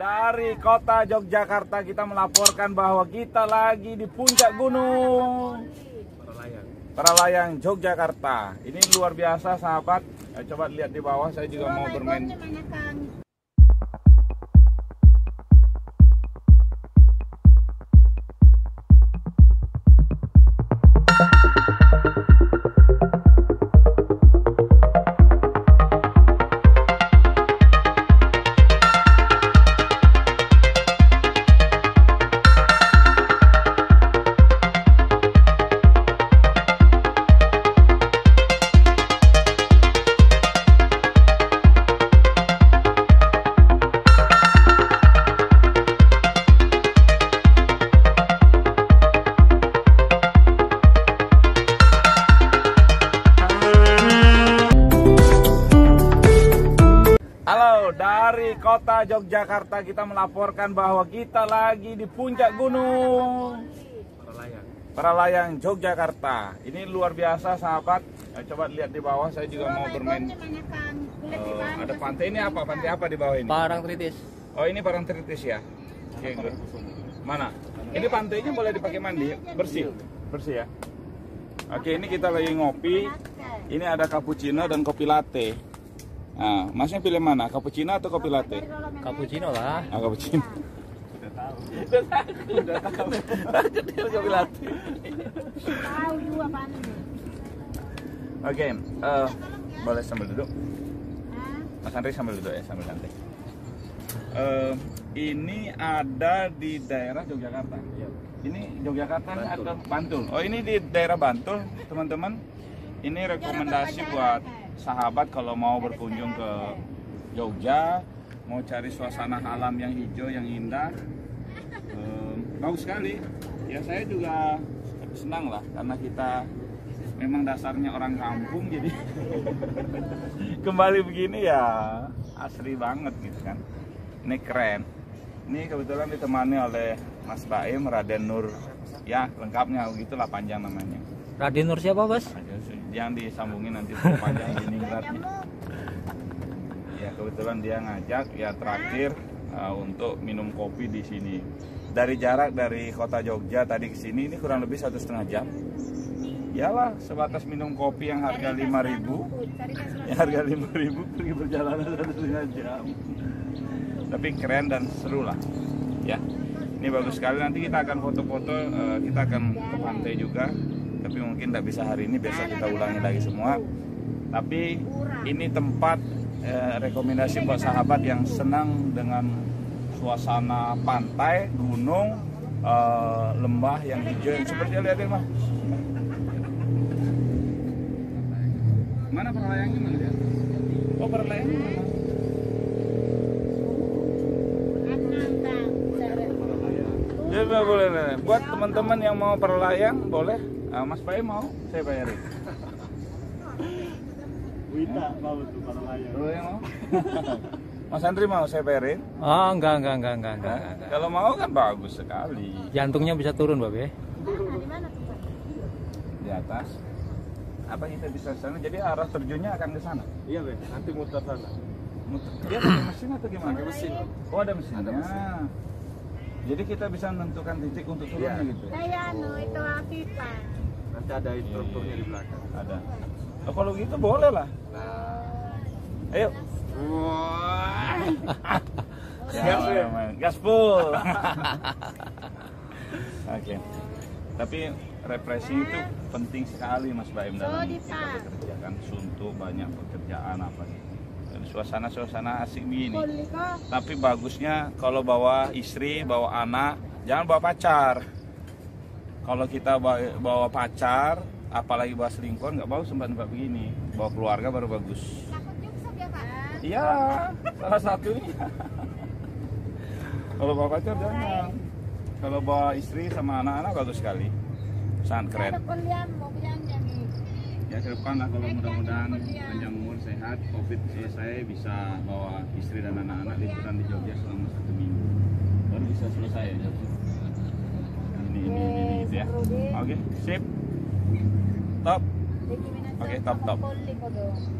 Dari kota Yogyakarta kita melaporkan bahwa kita lagi di puncak gunung Paralayang Yogyakarta. Ini luar biasa sahabat. Eh, coba lihat di bawah saya juga mau bermain. Kota Yogyakarta kita melaporkan bahwa kita lagi di puncak gunung Paralayang Yogyakarta. Ini luar biasa sahabat. Eh, coba lihat di bawah saya juga mau bermain. Eh, ada pantai ini apa? Pantai apa di bawah ini? Parang Tritis. Oh ini Parangtritis ya? Oke, good. Mana? Ini pantainya boleh dipakai mandi? Bersih? Bersih ya? Oke, ini kita lagi ngopi. Ini ada cappuccino dan kopi latte. Nah, masnya pilih mana? Cappuccino atau kopi latte? Cappuccino lah. Ah, cappuccino. Udah tahu. Udah tahu. Udah tahu. Takut dia kopi latte. Tahu juga panen. Oke, eh, boleh sambil duduk. Mas Andri sambil duduk ya, sambil santai. Eh, ini ada di daerah Yogyakarta. Ini Yogyakarta atau Bantul? Oh ini di daerah Bantul, teman-teman. Ini rekomendasi buat sahabat kalau mau berkunjung ke Jogja, mau cari suasana alam yang hijau, yang indah. Eh, bagus sekali. Ya saya juga senang lah karena kita memang dasarnya orang kampung jadi kembali begini ya asri banget gitu kan ini keren ini kebetulan ditemani oleh Mas Baim Raden Nur ya lengkapnya begitulah panjang namanya Raden Nur siapa, Bos? yang disambungin nanti panjang diningratnya ya kebetulan dia ngajak ya terakhir uh, untuk minum kopi di sini. Dari jarak dari kota Jogja tadi ke sini ini kurang lebih satu setengah jam. Yalah, sebatas minum kopi yang harga 5000 yang harga 5000 pergi perjalanan satu setengah jam. Tapi keren dan seru lah. Ya ini bagus sekali. Nanti kita akan foto-foto eh, kita akan ke pantai juga tapi mungkin tidak bisa hari ini besok kita ulangi lagi semua. Tapi ini tempat eh, rekomendasi buat sahabat yang senang dengan suasana pantai gunung eh, lembah yang hijau. Yang seperti lihat mah mana perlayangnya mana dia oh perlayangnya mana? Ya boleh, boleh. Buat teman-teman yang mau perlayang boleh. Ah, Mas Bayi mau, saya bayarin. Wita mau tuh para layar. Boleh yang mau? Mas Andri mau saya bayarin? Oh, enggak, enggak, enggak, enggak, enggak. Nah, kalau mau kan bagus sekali. Jantungnya bisa turun, Babe. Di atas. Apa kita bisa sana? Jadi arah terjunnya akan ke sana. Iya be, nanti muter sana. Muter. Dia pakai mesin atau gimana? Pakai mesin. Oh ada mesinnya. Ada mesin. Jadi kita bisa menentukan titik untuk turunnya Iya. gitu. ya? Saya anu itu pipa. Nanti ada instrukturnya di belakang. Ada. Oh, kalau gitu boleh lah. Nah, Ayo. wah. Gas, ya, gas full. Oke. Tapi refreshing itu penting sekali Mas Baim dalam Oh, kita bekerja kan suntuk banyak pekerjaan apa. Dan suasana-suasana asik begini. Tapi bagusnya kalau bawa istri, bawa anak, jangan bawa pacar. Kalau kita bawa, bawa pacar, apalagi bawa selingkuhan nggak bagus tempat-tempat begini. Bawa keluarga baru bagus. Ya Pak? Iya, salah satunya. Kalau bawa pacar jangan. Kalau bawa istri sama anak-anak bagus sekali. Sangat keren. Ya ke depan lah kalau mudah-mudahan panjang umur sehat, covid selesai bisa bawa istri dan anak-anak liburan di Jogja selama satu minggu. Baru bisa selesai ya. Ini ini gitu ya. Oke, sip. Top. Oke, top top. Dong.